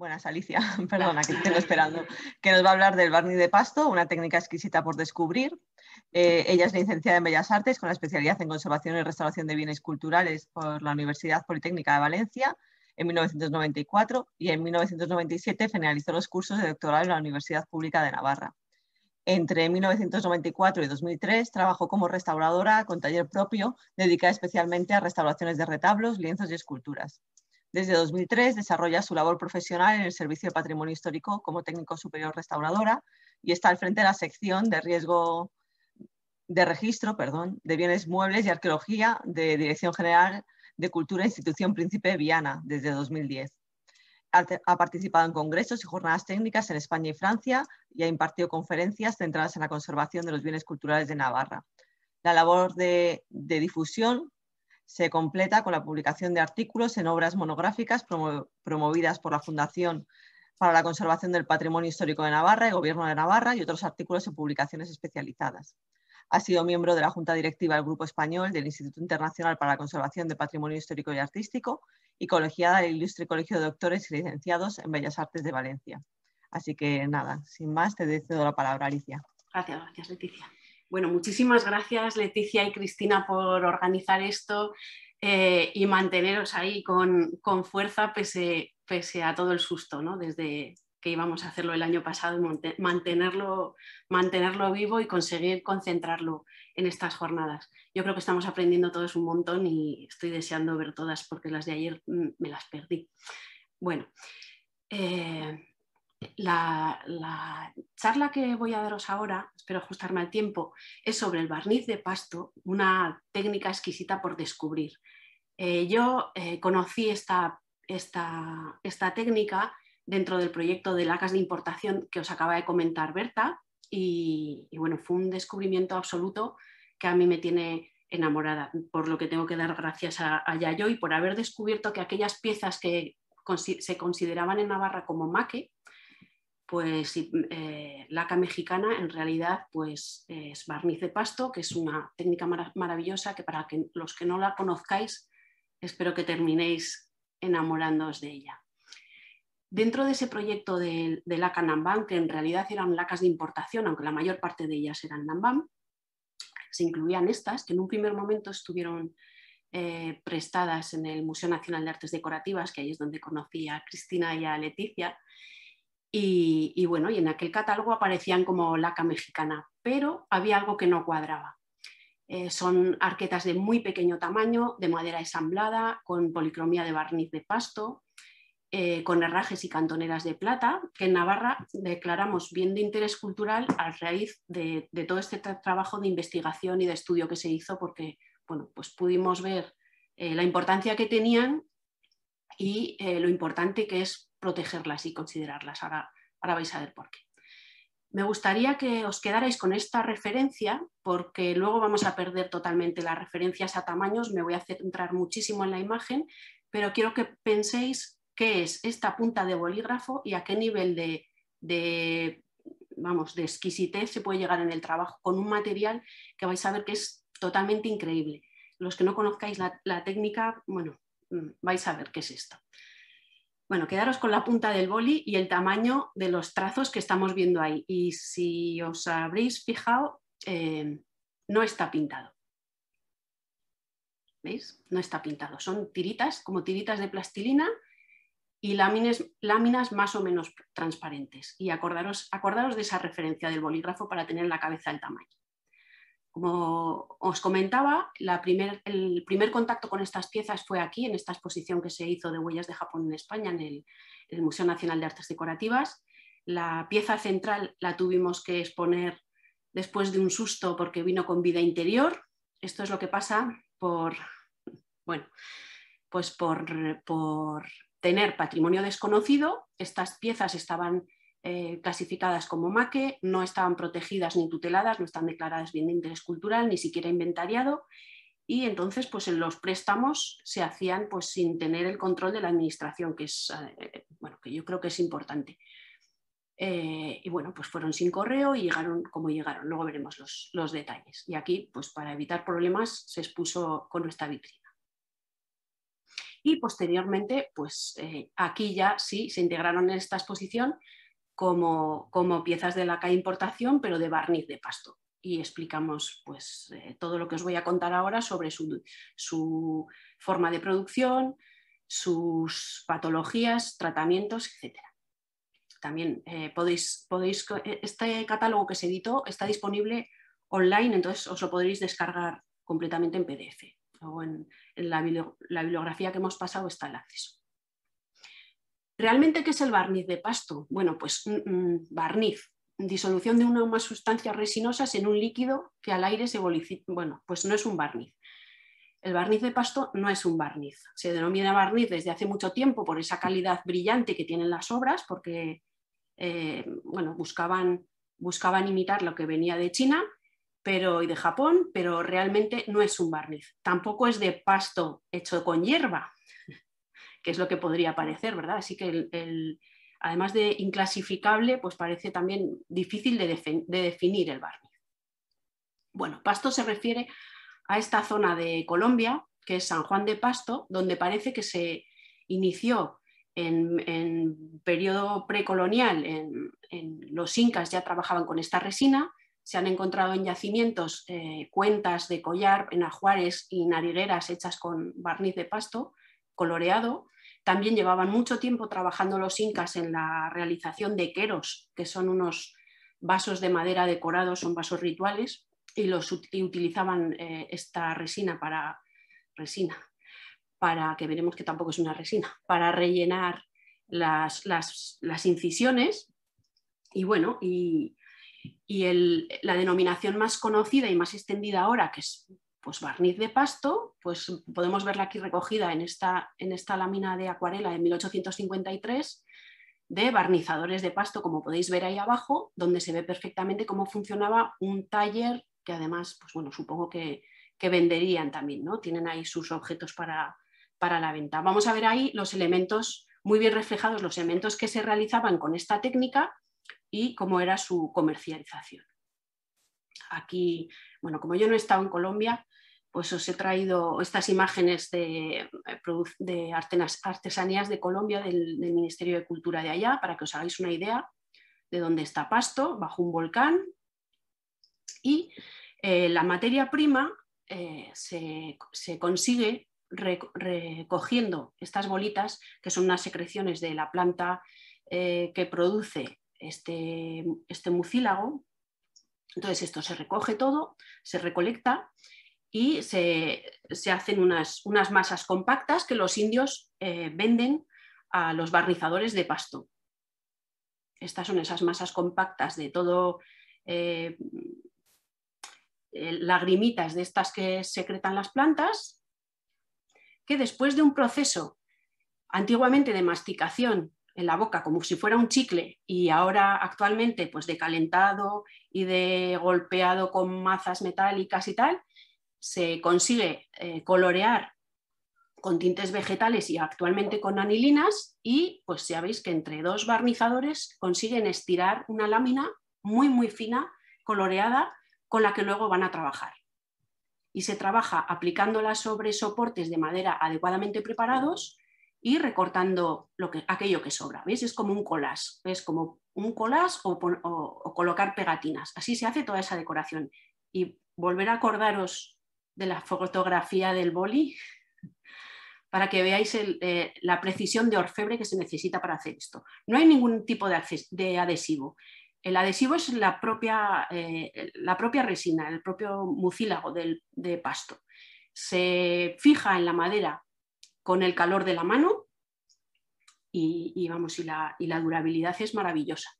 Buenas, Alicia, perdona que te tengo esperando, que nos va a hablar del barniz de pasto, una técnica exquisita por descubrir. Eh, ella es licenciada en Bellas Artes con la especialidad en conservación y restauración de bienes culturales por la Universidad Politécnica de Valencia en 1994 y en 1997 finalizó los cursos de doctorado en la Universidad Pública de Navarra. Entre 1994 y 2003 trabajó como restauradora con taller propio dedicada especialmente a restauraciones de retablos, lienzos y esculturas. Desde 2003 desarrolla su labor profesional en el Servicio de Patrimonio Histórico como técnico superior restauradora y está al frente de la sección de riesgo de registro perdón, de bienes muebles y arqueología de Dirección General de Cultura Institución Príncipe Viana desde 2010. Ha participado en congresos y jornadas técnicas en España y Francia y ha impartido conferencias centradas en la conservación de los bienes culturales de Navarra. La labor de, de difusión se completa con la publicación de artículos en obras monográficas promovidas por la Fundación para la Conservación del Patrimonio Histórico de Navarra y Gobierno de Navarra y otros artículos en publicaciones especializadas. Ha sido miembro de la Junta Directiva del Grupo Español del Instituto Internacional para la Conservación del Patrimonio Histórico y Artístico y colegiada del Ilustre Colegio de Doctores y Licenciados en Bellas Artes de Valencia. Así que nada, sin más, te cedo la palabra, Alicia. Gracias, gracias, Leticia. Bueno, muchísimas gracias Leticia y Cristina por organizar esto eh, y manteneros ahí con, fuerza pese, pese, a todo el susto, ¿no? desde que íbamos a hacerlo el año pasado y mantenerlo, mantenerlo vivo y conseguir concentrarlo en estas jornadas. Yo creo que estamos aprendiendo todos un montón y estoy deseando ver todas porque las de ayer mm, me las perdí. Bueno, eh, la, charla que voy a daros ahora, espero ajustarme al tiempo, es sobre el barniz de pasto, una técnica exquisita por descubrir. Eh, yo eh, conocí esta, esta, técnica dentro del proyecto de lacas de importación que os acaba de comentar Berta y, bueno, fue un descubrimiento absoluto que a mí me tiene enamorada, por lo que tengo que dar gracias a Yayo y por haber descubierto que aquellas piezas que se consideraban en Navarra como maque, pues eh, laca mexicana en realidad pues, es barniz de pasto, que es una técnica maravillosa que para los que no la conozcáis, espero que terminéis enamorándoos de ella. Dentro de ese proyecto de, laca Nambam, que en realidad eran lacas de importación, aunque la mayor parte de ellas eran Nambam, se incluían estas, que en un primer momento estuvieron eh, prestadas en el Museo Nacional de Artes Decorativas, que ahí es donde conocí a Cristina y a Leticia, y, bueno, y en aquel catálogo aparecían como laca mexicana, pero había algo que no cuadraba. Eh, son arquetas de muy pequeño tamaño, de madera ensamblada, con policromía de barniz de pasto, eh, con herrajes y cantoneras de plata, que en Navarra declaramos bien de interés cultural a raíz de, todo este trabajo de investigación y de estudio que se hizo, porque bueno, pues pudimos ver eh, la importancia que tenían y lo importante que es protegerlas y considerarlas. Ahora, ahora vais a ver por qué. Me gustaría que os quedarais con esta referencia porque luego vamos a perder totalmente las referencias a tamaños. Me voy a centrar muchísimo en la imagen, pero quiero que penséis qué es esta punta de bolígrafo y a qué nivel de, vamos, de exquisitez se puede llegar en el trabajo con un material que vais a ver que es totalmente increíble. Los que no conozcáis la, la técnica, bueno, mm, vais a ver qué es esto. Bueno, quedaros con la punta del boli y el tamaño de los trazos que estamos viendo ahí. Y si os habréis fijado, eh, no está pintado. ¿Veis? No está pintado. Son tiritas, como tiritas de plastilina y láminas, láminas más o menos transparentes. Y acordaros, acordaros de esa referencia del bolígrafo para tener en la cabeza el tamaño. Como os comentaba, el primer contacto con estas piezas fue aquí, en esta exposición que se hizo de huellas de Japón en España, en el, Museo Nacional de Artes Decorativas. La pieza central la tuvimos que exponer después de un susto porque vino con vida interior. Esto es lo que pasa por, bueno, pues por, por tener patrimonio desconocido. Estas piezas estaban eh, clasificadas como MAQUE, no estaban protegidas ni tuteladas, no están declaradas bien de interés cultural, ni siquiera inventariado, y entonces pues los préstamos se hacían pues sin tener el control de la administración, que es eh, bueno, que yo creo que es importante. Eh, y bueno, pues fueron sin correo y llegaron como llegaron. Luego veremos los, los, detalles. Y aquí, pues para evitar problemas, se expuso con nuestra vitrina. y posteriormente, pues aquí ya sí se integraron en esta exposición como, como piezas de la calle importación, pero de barniz de pasto. Y explicamos pues, eh, todo lo que os voy a contar ahora sobre su, su forma de producción, sus patologías, tratamientos, etc. También eh, podéis, podéis, este catálogo que se editó está disponible online, entonces os lo podréis descargar completamente en PDF o en, la, bibliografía que hemos pasado está el acceso. ¿Realmente qué es el barniz de pasto? Bueno, pues mm, mm, barniz, disolución de una o más sustancias resinosas en un líquido que al aire se evoluciona. Bueno, pues no es un barniz. El barniz de pasto no es un barniz. Se denomina barniz desde hace mucho tiempo por esa calidad brillante que tienen las obras, porque eh, bueno, buscaban, buscaban imitar lo que venía de China pero, y de Japón, pero realmente no es un barniz. Tampoco es de pasto hecho con hierba, que es lo que podría parecer, ¿verdad? Así que además de inclasificable, pues parece también difícil de, de definir el barniz. Bueno, pasto se refiere a esta zona de Colombia, que es San Juan de Pasto, donde parece que se inició en, en periodo precolonial, en, los incas ya trabajaban con esta resina, se han encontrado en yacimientos eh, cuentas de collar en ajuares y narigueras hechas con barniz de pasto coloreado. También llevaban mucho tiempo trabajando los incas en la realización de queros, que son unos vasos de madera decorados, son vasos rituales, y, los, utilizaban eh, esta resina para resina, para que veremos que tampoco es una resina, para rellenar las, incisiones. Y bueno, y, y la denominación más conocida y más extendida ahora, que es pues, barniz de pasto, pues podemos verla aquí recogida en esta, en esta lámina de acuarela de 1853 de barnizadores de pasto, como podéis ver ahí abajo, donde se ve perfectamente cómo funcionaba un taller que además, pues bueno, supongo que, venderían también, ¿no? Tienen ahí sus objetos para, para la venta. Vamos a ver ahí los elementos, muy bien reflejados, los elementos que se realizaban con esta técnica y cómo era su comercialización. Aquí, bueno, como yo no he estado en Colombia, pues os he traído estas imágenes de, de artesanías de Colombia, del, Ministerio de Cultura de allá, para que os hagáis una idea de dónde está Pasto, bajo un volcán. Y eh, la materia prima eh, se, consigue recogiendo estas bolitas, que son unas secreciones de la planta eh, que produce este, este mucílago. Entonces esto se recoge todo, se recolecta y se, hacen unas, unas, masas compactas que los indios eh, venden a los barnizadores de pasto. Estas son esas masas compactas de todo, eh, eh, lagrimitas de estas que secretan las plantas, que después de un proceso antiguamente de masticación en la boca como si fuera un chicle y ahora actualmente pues de calentado y de golpeado con mazas metálicas y tal, se consigue eh, colorear con tintes vegetales y actualmente con anilinas y pues ya veis que entre dos barnizadores consiguen estirar una lámina muy muy fina, coloreada, con la que luego van a trabajar. Y se trabaja aplicándola sobre soportes de madera adecuadamente preparados y recortando lo que, aquello que sobra. ¿Veis? Es como un collage, es como un collage o, colocar pegatinas. Así se hace toda esa decoración. Y volver a acordaros de la fotografía del boli para que veáis eh, la precisión de orfebre que se necesita para hacer esto. No hay ningún tipo de, adhesivo. El adhesivo es la propia, eh, la propia resina, el propio mucílago del, de pasto. Se fija en la madera con el calor de la mano y, vamos, y la, durabilidad es maravillosa.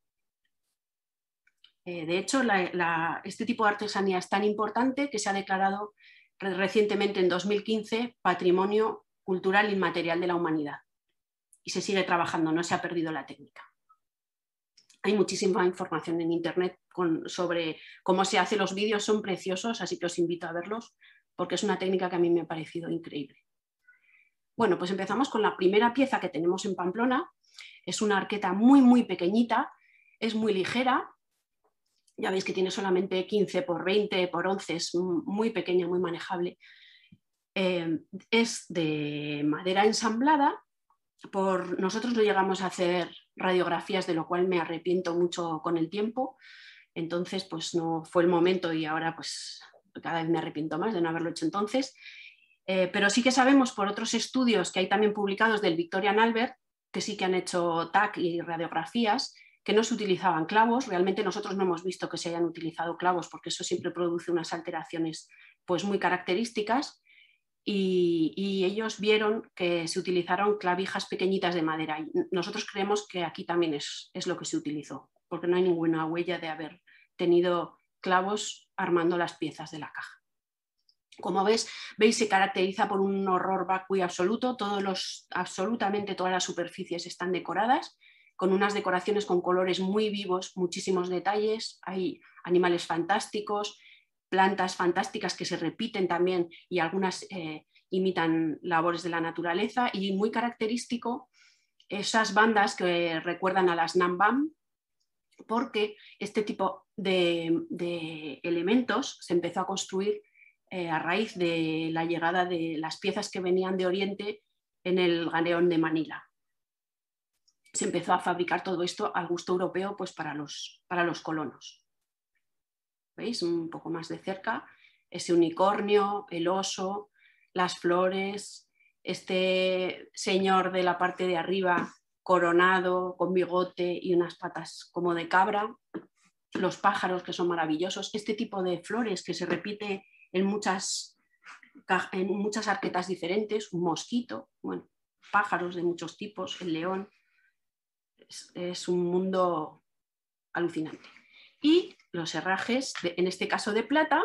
Eh, de hecho, este tipo de artesanía es tan importante que se ha declarado recientemente en 2015 Patrimonio Cultural Inmaterial de la Humanidad. Y se sigue trabajando, no se ha perdido la técnica. Hay muchísima información en Internet sobre cómo se hace. Los vídeos son preciosos, así que os invito a verlos porque es una técnica que a mí me ha parecido increíble. Bueno, pues empezamos con la primera pieza que tenemos en Pamplona. Es una arqueta muy, muy pequeñita, es muy ligera. Ya veis que tiene solamente 15 por 20 por 11, es muy pequeña, muy manejable. eh, es de madera ensamblada. Por, nosotros no llegamos a hacer radiografías, de lo cual me arrepiento mucho con el tiempo. Entonces, pues no fue el momento y ahora pues cada vez me arrepiento más de no haberlo hecho entonces. Eh, pero sí que sabemos por otros estudios que hay también publicados del Victorian Albert, que sí que han hecho TAC y radiografías, que no se utilizaban clavos. Realmente nosotros no hemos visto que se hayan utilizado clavos porque eso siempre produce unas alteraciones pues, muy características. Y, ellos vieron que se utilizaron clavijas pequeñitas de madera. Y nosotros creemos que aquí también es, es lo que se utilizó, porque no hay ninguna huella de haber tenido clavos armando las piezas de la caja. Como ves, veis, se caracteriza por un horror vacuo y absoluto. Todos los, absolutamente todas las superficies están decoradas con unas decoraciones con colores muy vivos, muchísimos detalles. Hay animales fantásticos, plantas fantásticas que se repiten también y algunas eh, imitan labores de la naturaleza. Y muy característico esas bandas que recuerdan a las Nambam, porque este tipo de elementos se empezó a construir eh, a raíz de la llegada de las piezas que venían de Oriente en el galeón de Manila. Se empezó a fabricar todo esto al gusto europeo pues, para, los, para los colonos. ¿Veis? Un poco más de cerca, ese unicornio, el oso, las flores, este señor de la parte de arriba coronado, con bigote y unas patas como de cabra, los pájaros que son maravillosos, este tipo de flores que se repite en muchas, en muchas arquetas diferentes, un mosquito, bueno, pájaros de muchos tipos, el león. Es, un mundo alucinante. Y los herrajes, en este caso de plata,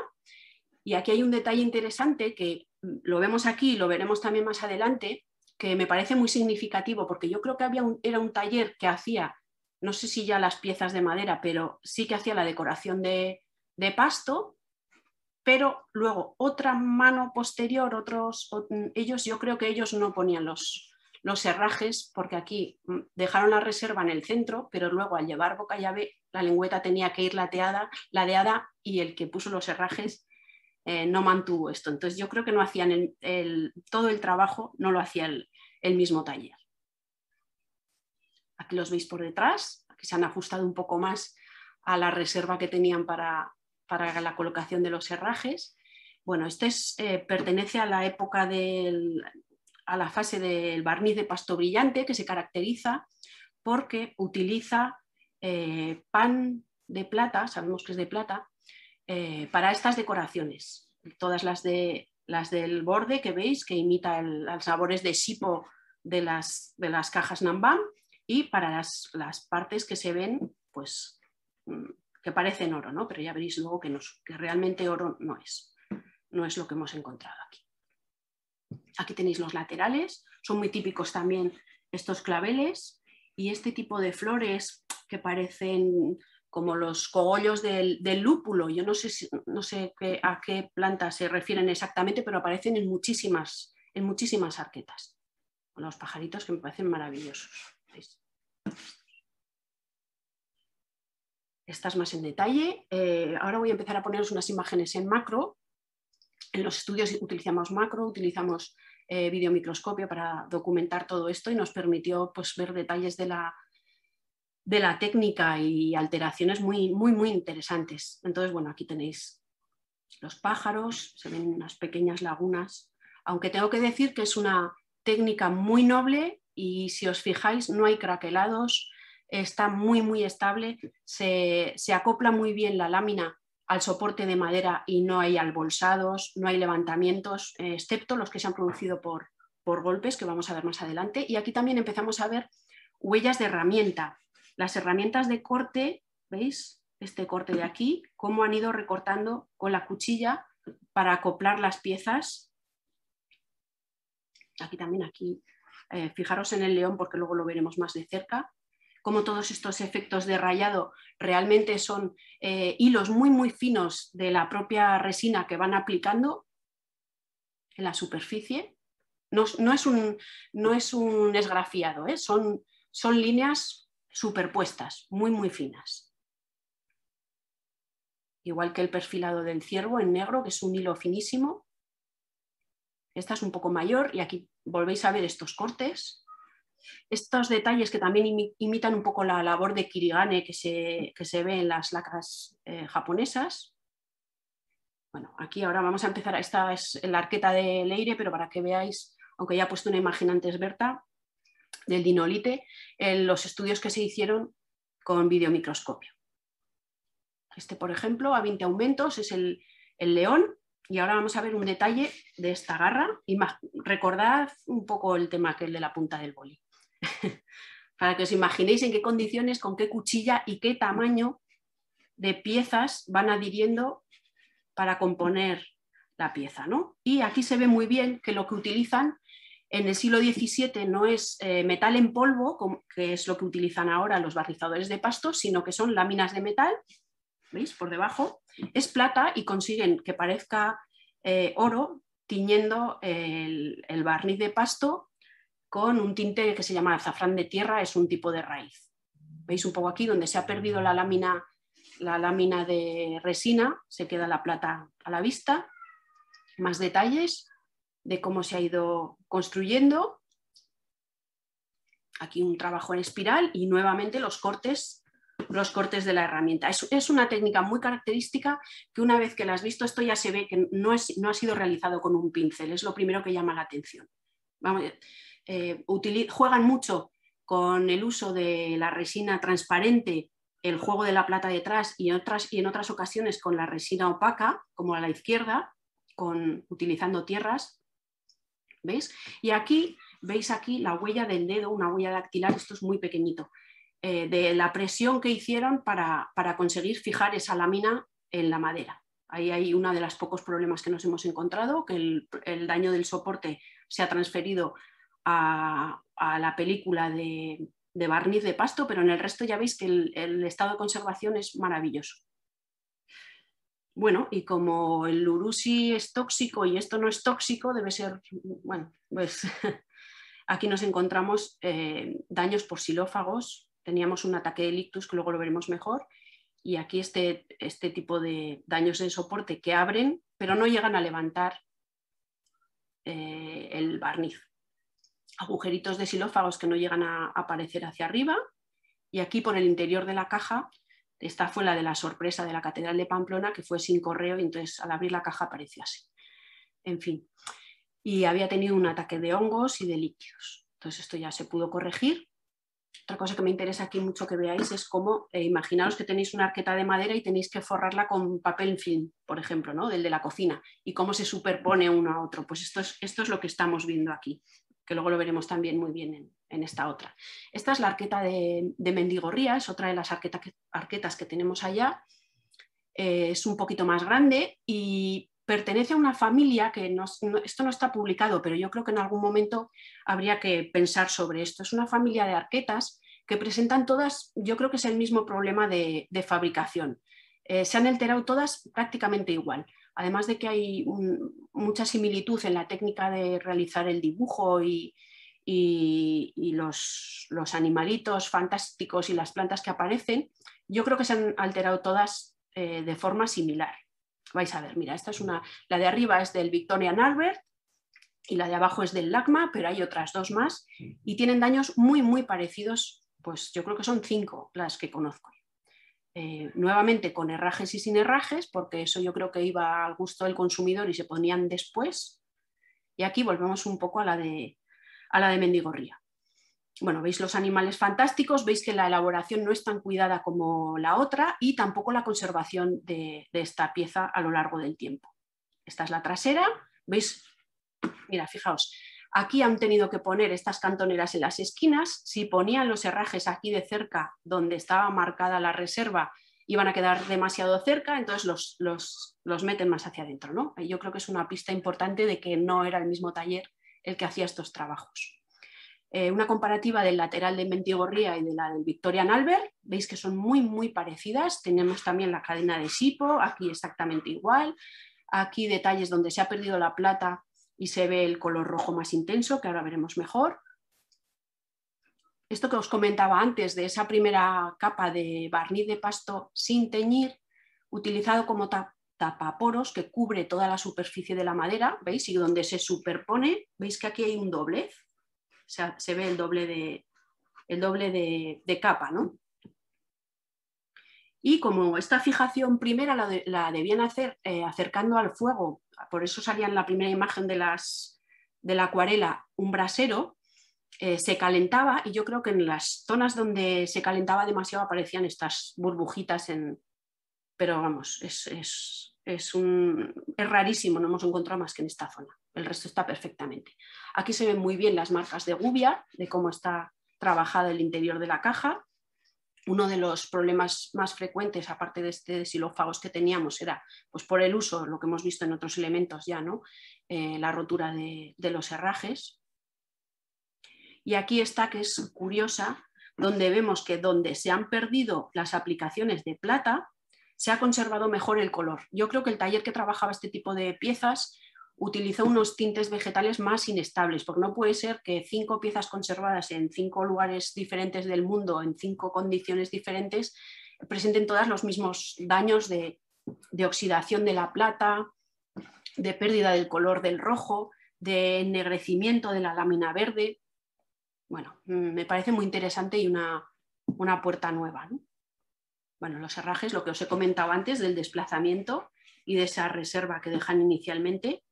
y aquí hay un detalle interesante que lo vemos aquí y lo veremos también más adelante, que me parece muy significativo, porque yo creo que había era un taller que hacía, no sé si ya las piezas de madera, pero sí que hacía la decoración de, de pasto pero luego otra mano posterior, otros, ellos, yo creo que ellos no ponían los, herrajes, porque aquí mm, dejaron la reserva en el centro, pero luego al llevar boca llave, la lengüeta tenía que ir lateada, ladeada y el que puso los herrajes eh, no mantuvo esto. Entonces yo creo que no hacían el, todo el trabajo, no lo hacía el, el mismo taller. Aquí los veis por detrás, aquí se han ajustado un poco más a la reserva que tenían para, para la colocación de los herrajes. Bueno, este eh, pertenece a la época del, a la fase del barniz de pasto brillante que se caracteriza porque utiliza eh, pan de plata, sabemos que es de plata, eh, para estas decoraciones. Todas las, de, las del borde que veis, que imita los sabores de sipo de las, de las cajas Nambam, y para las, las partes que se ven, pues mm, que parecen oro, ¿no? pero ya veréis luego que, realmente oro no es. No es lo que hemos encontrado aquí. Aquí tenéis los laterales, son muy típicos también estos claveles y este tipo de flores que parecen como los cogollos del, lúpulo. Yo no sé, no sé a qué plantas se refieren exactamente, pero aparecen en muchísimas, en muchísimas arquetas. Los pajaritos que me parecen maravillosos estas más en detalle. Eh, ahora voy a empezar a poneros unas imágenes en macro. En los estudios utilizamos macro, utilizamos eh, videomicroscopio para documentar todo esto y nos permitió pues, ver detalles de la, de la técnica y alteraciones muy, muy, muy interesantes. Entonces, bueno, aquí tenéis los pájaros, se ven unas pequeñas lagunas, aunque tengo que decir que es una técnica muy noble y si os fijáis no hay craquelados, está muy, muy estable, se, acopla muy bien la lámina al soporte de madera y no hay albolsados, no hay levantamientos, eh, excepto los que se han producido por, por golpes, que vamos a ver más adelante. Y aquí también empezamos a ver huellas de herramienta. Las herramientas de corte, ¿veis? Este corte de aquí, cómo han ido recortando con la cuchilla para acoplar las piezas. Aquí también, aquí, eh, fijaros en el león porque luego lo veremos más de cerca cómo todos estos efectos de rayado realmente son eh, hilos muy, muy finos de la propia resina que van aplicando en la superficie. No, es, un, no es, un, esgrafiado, ¿eh? son, son líneas superpuestas, muy, muy finas. Igual que el perfilado del ciervo en negro, que es un hilo finísimo. Esta es un poco mayor y aquí volvéis a ver estos cortes. Estos detalles que también imitan un poco la labor de kirigane que se, se ve en las lacas eh, japonesas. Bueno, aquí ahora vamos a empezar, esta es la arqueta de Leire, pero para que veáis, aunque ya he puesto una imagen antes, Berta, del dinolite, en los estudios que se hicieron con videomicroscopio. Este, por ejemplo, a 20 aumentos es el, león y ahora vamos a ver un detalle de esta garra. Y recordad un poco el tema que el de la punta del boli. Para que os imaginéis en qué condiciones, con qué cuchilla y qué tamaño de piezas van adhiriendo para componer la pieza. ¿no? Y aquí se ve muy bien que lo que utilizan en el siglo XVII no es eh, metal en polvo, que es lo que utilizan ahora los barrizadores de pasto, sino que son láminas de metal, ¿veis? Por debajo, es plata y consiguen que parezca eh, oro tiñendo el, el, barniz de pasto con un tinte que se llama azafrán de tierra, es un tipo de raíz. ¿Veis un poco aquí donde se ha perdido la lámina la lámina de resina, se queda la plata a la vista, más detalles de cómo se ha ido construyendo. Aquí un trabajo en espiral y nuevamente los cortes, los cortes de la herramienta. Es, una técnica muy característica que una vez que la has visto, esto ya se ve que no, es, no ha sido realizado con un pincel, es lo primero que llama la atención. Vamos, eh, juegan mucho con el uso de la resina transparente el juego de la plata detrás y, otras, y en otras ocasiones con la resina opaca, como a la izquierda, con, utilizando tierras. ¿Veis? Y aquí veis aquí la huella del dedo, una huella dactilar, esto es muy pequeñito, eh, de la presión que hicieron para, conseguir fijar esa lámina en la madera. Ahí hay uno de los pocos problemas que nos hemos encontrado, que el, daño del soporte se ha transferido a la película de, barniz de pasto, pero en el resto ya veis que el, estado de conservación es maravilloso. Bueno, y como el urusi es tóxico y esto no es tóxico, debe ser, bueno, pues aquí nos encontramos eh, daños por xilófagos, teníamos un ataque de lictus que luego lo veremos mejor, y aquí este, este tipo de daños de soporte que abren, pero no llegan a levantar eh, el barniz agujeritos de xilófagos que no llegan a aparecer hacia arriba. Y aquí por el interior de la caja, esta fue la de la sorpresa de la Catedral de Pamplona, que fue sin correo y entonces al abrir la caja apareció así. En fin, y había tenido un ataque de hongos y de líquidos. Entonces esto ya se pudo corregir. Otra cosa que me interesa aquí mucho que veáis es cómo, eh, imaginaos que tenéis una arqueta de madera y tenéis que forrarla con papel film, por ejemplo, ¿no? del de la cocina, y cómo se superpone uno a otro. Pues esto es, esto es lo que estamos viendo aquí que luego lo veremos también muy bien en, esta otra. Esta es la arqueta de, Mendigorría, es otra de las arquetas que tenemos allá. Eh, es un poquito más grande y pertenece a una familia que esto no está publicado, pero yo creo que en algún momento habría que pensar sobre esto. Es una familia de arquetas que presentan todas, yo creo que es el mismo problema de, fabricación. Eh, se han alterado todas prácticamente igual además de que hay mucha similitud en la técnica de realizar el dibujo y, los, animalitos fantásticos y las plantas que aparecen, yo creo que se han alterado todas eh, de forma similar. Vais a ver, mira, esta es una, la de arriba es del Victorian Albert y la de abajo es del LACMA, pero hay otras dos más y tienen daños muy, muy parecidos, pues yo creo que son cinco las que conozco. Eh, nuevamente con herrajes y sin herrajes, porque eso yo creo que iba al gusto del consumidor y se ponían después. Y aquí volvemos un poco a la de, a la de Mendigorría. Bueno, veis los animales fantásticos, veis que la elaboración no es tan cuidada como la otra y tampoco la conservación de, de esta pieza a lo largo del tiempo. Esta es la trasera, veis, mira, fijaos, Aquí han tenido que poner estas cantoneras en las esquinas. Si ponían los herrajes aquí de cerca, donde estaba marcada la reserva, iban a quedar demasiado cerca, entonces los, meten más hacia adentro. ¿no? Yo creo que es una pista importante de que no era el mismo taller el que hacía estos trabajos. Eh, una comparativa del lateral de Mentigorría y de la del Victorian Albert, veis que son muy, muy parecidas. Tenemos también la cadena de Sipo, aquí exactamente igual. Aquí detalles donde se ha perdido la plata y se ve el color rojo más intenso, que ahora veremos mejor. Esto que os comentaba antes de esa primera capa de barniz de pasto sin teñir, utilizado como tapaporos que cubre toda la superficie de la madera, ¿veis? Y donde se superpone, ¿veis que aquí hay un doblez? O sea, se ve el doble de, el doble de, capa, ¿no? Y como esta fijación primera la, debían hacer eh, acercando al fuego, por eso salía en la primera imagen de, las, de la acuarela un brasero, eh, se calentaba y yo creo que en las zonas donde se calentaba demasiado aparecían estas burbujitas en... Pero vamos, es, es, un, es rarísimo, no hemos encontrado más que en esta zona. El resto está perfectamente. Aquí se ven muy bien las marcas de gubia, de cómo está trabajado el interior de la caja. Uno de los problemas más frecuentes, aparte de este silófagos que teníamos, era pues, por el uso, lo que hemos visto en otros elementos ya, ¿no? Eh, la rotura de los herrajes. Y aquí está, que es curiosa, donde vemos que donde se han perdido las aplicaciones de plata, se ha conservado mejor el color. Yo creo que el taller que trabajaba este tipo de piezas utilizó unos tintes vegetales más inestables, porque no puede ser que cinco piezas conservadas en cinco lugares diferentes del mundo, en cinco condiciones diferentes, presenten todas los mismos daños de, oxidación de la plata, de pérdida del color del rojo, de ennegrecimiento de la lámina verde. Bueno, mm, me parece muy interesante y una, puerta nueva. Bueno, los herrajes, lo que os he comentado antes del desplazamiento y de esa reserva que dejan inicialmente,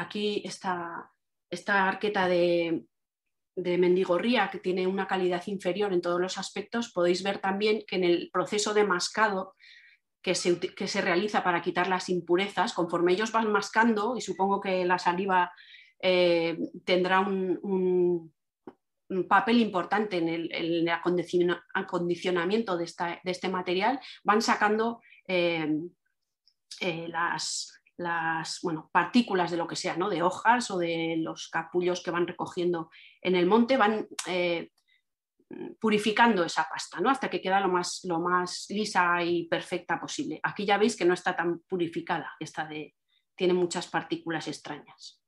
aquí esta, esta arqueta de, Mendigorría, que tiene una calidad inferior en todos los aspectos, podéis ver también que en el proceso de mascado que se, que se realiza para quitar las impurezas, conforme ellos van mascando, y supongo que la saliva eh, tendrá un, papel importante en el, acondicionamiento de, este material, van sacando eh, eh, las, las bueno, partículas de lo que sea, ¿no? de hojas o de los capullos que van recogiendo en el monte, van eh, purificando esa pasta ¿no? hasta que queda lo más, lo más lisa y perfecta posible. Aquí ya veis que no está tan purificada, esta de, tiene muchas partículas extrañas.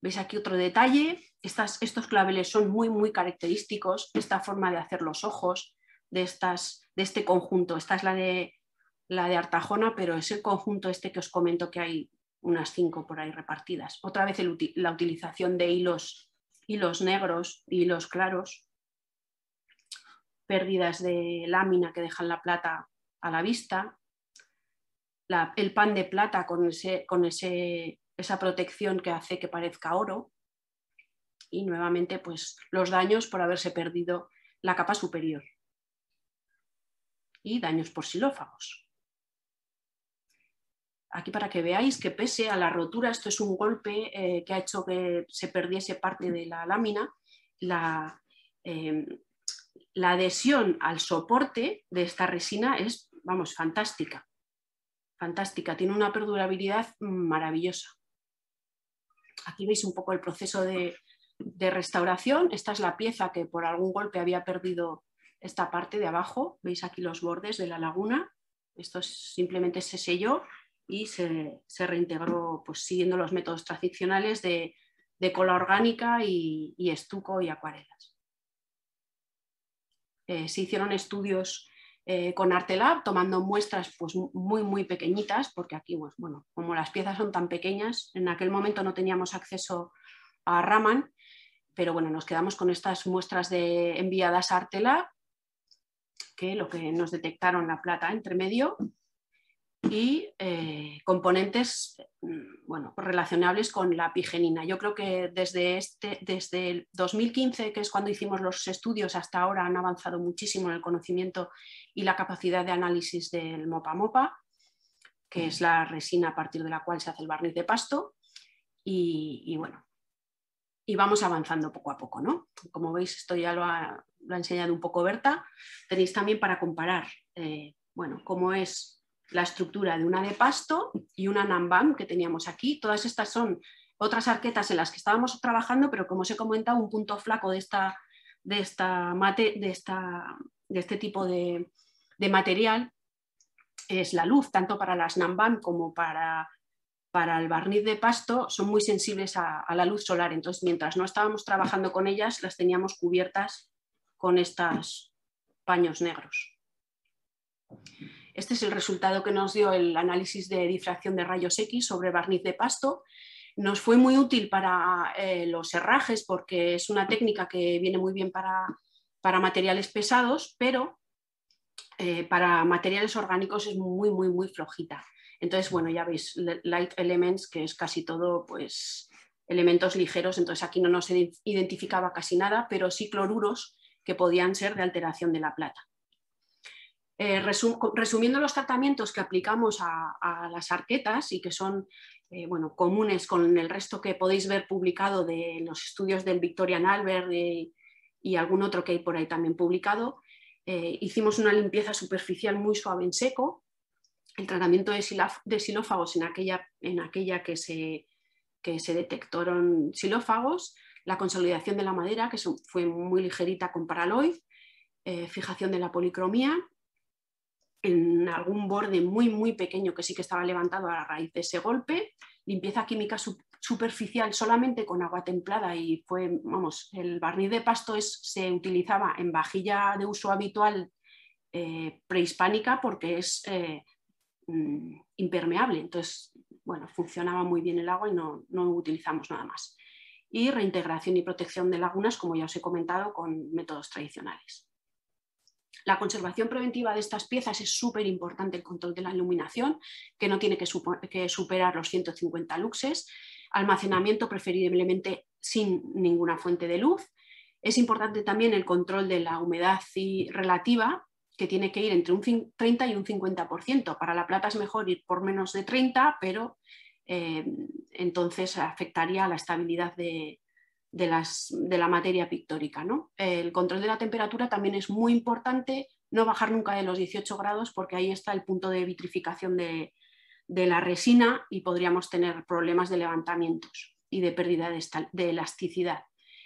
¿Veis aquí otro detalle? Estas, estos claveles son muy, muy característicos, esta forma de hacer los ojos de, estas, de este conjunto. Esta es la de la de Artajona, pero es el conjunto este que os comento que hay unas cinco por ahí repartidas. Otra vez la utilización de hilos, hilos negros, hilos claros, pérdidas de lámina que dejan la plata a la vista, el pan de plata con, ese, con ese, esa protección que hace que parezca oro y nuevamente pues, los daños por haberse perdido la capa superior y daños por xilófagos aquí para que veáis que pese a la rotura, esto es un golpe eh, que ha hecho que se perdiese parte de la lámina, la, em, la, adhesión al soporte de esta resina es, vamos, fantástica. Fantástica, tiene una perdurabilidad maravillosa. Aquí veis un poco el proceso de, de restauración. Esta es la pieza que por algún golpe había perdido esta parte de abajo. Veis aquí los bordes de la laguna. Esto simplemente se selló y se, reintegró pues, siguiendo los métodos tradicionales de, cola orgánica y, estuco y acuarelas. Eh, se hicieron estudios eh, con Artelab tomando muestras pues, muy muy pequeñitas porque aquí pues, bueno, como las piezas son tan pequeñas en aquel momento no teníamos acceso a Raman pero bueno nos quedamos con estas muestras de enviadas a Artelab que lo que nos detectaron la plata entre medio y eh, componentes mm, bueno, relacionables con la pigenina. Yo creo que desde, este, desde el 2015, que es cuando hicimos los estudios, hasta ahora han avanzado muchísimo en el conocimiento y la capacidad de análisis del mopa-mopa, que es la resina a partir de la cual se hace el barniz de pasto. Y, bueno, y vamos avanzando poco a poco, ¿no? Como veis, esto ya lo ha, enseñado un poco Berta. Tenéis también para comparar, eh, bueno, cómo es la estructura de una de pasto y una nambam que teníamos aquí. Todas estas son otras arquetas en las que estábamos trabajando, pero como os he comentado, un punto flaco de, esta, de, esta mate, de, esta, de este tipo de, material es la luz, tanto para las nambam como para, para el barniz de pasto, son muy sensibles a, a, la luz solar. Entonces, mientras no estábamos trabajando con ellas, las teníamos cubiertas con estos paños negros. Este es el resultado que nos dio el análisis de difracción de rayos X sobre barniz de pasto. Nos fue muy útil para eh, los herrajes porque es una técnica que viene muy bien para, para materiales pesados, pero eh, para materiales orgánicos es muy, muy, muy flojita. Entonces, bueno, ya veis, light elements, que es casi todo, pues, elementos ligeros, entonces aquí no nos identificaba casi nada, pero sí cloruros que podían ser de alteración de la plata. Eh, resumiendo los tratamientos que aplicamos a, las arquetas y que son eh, bueno, comunes con el resto que podéis ver publicado de los estudios del Victorian Albert y algún otro que hay por ahí también publicado, eh, hicimos una limpieza superficial muy suave en seco, el tratamiento de, xilófagos en aquella, en aquella que, se, que se detectaron xilófagos, la consolidación de la madera, que fue muy ligerita con paraloid, fijación de la policromía, en algún borde muy, muy pequeño que sí que estaba levantado a la raíz de ese golpe, limpieza química superficial solamente con agua templada y fue, vamos, el barniz de pasto se utilizaba en vajilla de uso habitual eh, prehispánica porque es eh, mm, impermeable, entonces, bueno, funcionaba muy bien el agua y no, no utilizamos nada más. Y reintegración y protección de lagunas, como ya os he comentado, con métodos tradicionales. La conservación preventiva de estas piezas es súper importante, el control de la iluminación, que no tiene que, superar los 150 luxes, almacenamiento preferiblemente sin ninguna fuente de luz. Es importante también el control de la humedad relativa, que tiene que ir entre un 30 y un 50%. Para la plata es mejor ir por menos de 30, pero eh, entonces afectaría a la estabilidad de, de, la materia pictórica. ¿no? El control de la temperatura también es muy importante, no bajar nunca de los 18 grados porque ahí está el punto de vitrificación de, la resina y podríamos tener problemas de levantamientos y de pérdida de, elasticidad.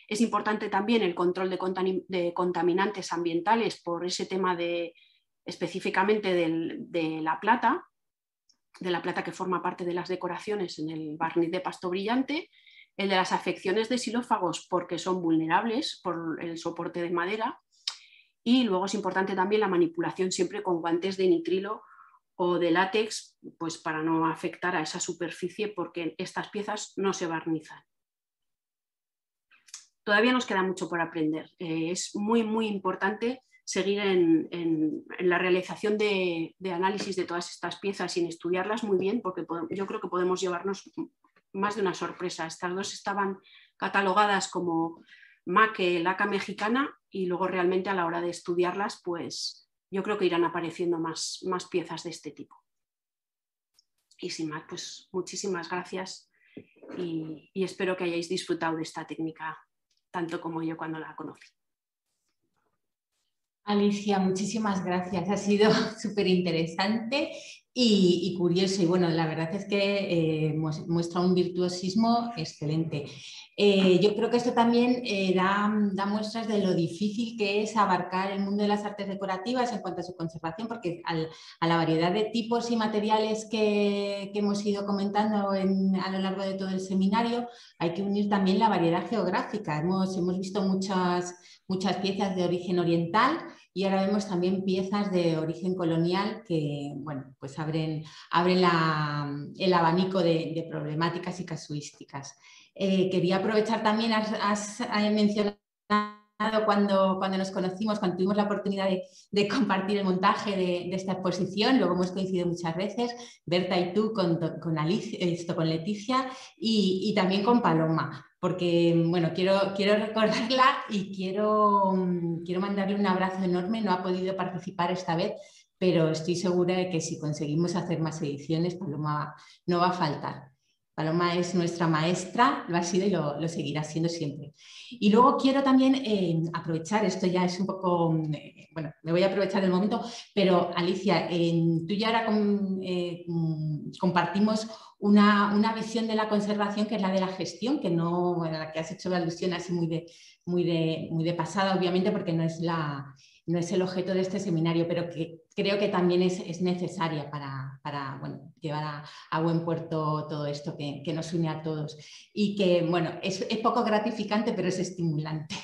Es importante también el control de, contaminantes ambientales por ese tema de específicamente de la plata, de la plata que forma parte de las decoraciones en el barniz de pasto brillante el de las afecciones de xilófagos porque son vulnerables por el soporte de madera y luego es importante también la manipulación siempre con guantes de nitrilo o de látex pues para no afectar a esa superficie porque estas piezas no se barnizan. Todavía nos queda mucho por aprender. Eh, es muy, muy importante seguir en, la realización de, de, análisis de todas estas piezas sin estudiarlas muy bien, porque yo creo que podemos llevarnos más de una sorpresa. Estas dos estaban catalogadas como maque, laca mexicana y luego realmente a la hora de estudiarlas, pues yo creo que irán apareciendo más, más piezas de este tipo. Y sin más, pues muchísimas gracias y, y espero que hayáis disfrutado de esta técnica tanto como yo cuando la conocí. Alicia, muchísimas gracias. Ha sido súper interesante y, curioso. Y bueno, la verdad es que eh, muestra un virtuosismo excelente. Eh, yo creo que esto también eh, da, muestras de lo difícil que es abarcar el mundo de las artes decorativas en cuanto a su conservación, porque a la variedad de tipos y materiales que, hemos ido comentando a lo largo de todo el seminario, hay que unir también la variedad geográfica. Hemos, hemos visto muchas, muchas piezas de origen oriental y ahora vemos también piezas de origen colonial que bueno, pues abren, abren el abanico de, problemáticas y casuísticas. Eh, quería aprovechar también, has, mencionado cuando, cuando nos conocimos, cuando tuvimos la oportunidad de, compartir el montaje de, esta exposición, luego hemos coincidido muchas veces, Berta y tú con, con, esto, con Leticia y también con Paloma porque bueno, quiero, quiero recordarla y quiero, mm, quiero mandarle un abrazo enorme. No ha podido participar esta vez, pero estoy segura de que si conseguimos hacer más ediciones, Paloma no va a faltar. Paloma es nuestra maestra, lo ha sido y lo, seguirá siendo siempre. Y luego quiero también eh, aprovechar, esto ya es un poco, mm, eh, bueno, me voy a aprovechar del momento, pero Alicia, tú y ahora eh, mm, compartimos una, visión de la conservación que es la de la gestión, que no, a la que has hecho la alusión así muy de, muy de, muy de pasada, obviamente, porque no es, la, no es el objeto de este seminario, pero que creo que también es, necesaria para, llevar a, buen puerto todo esto que, nos une a todos. Y que, bueno, es, es poco gratificante, pero es estimulante.